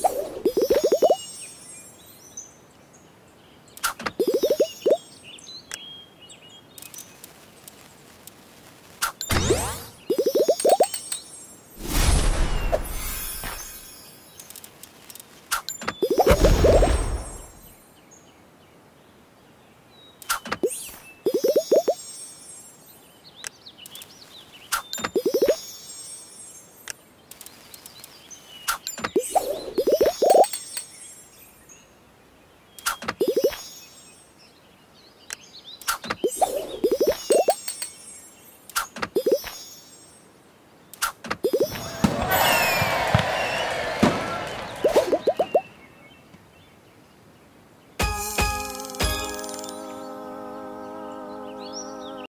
Yes.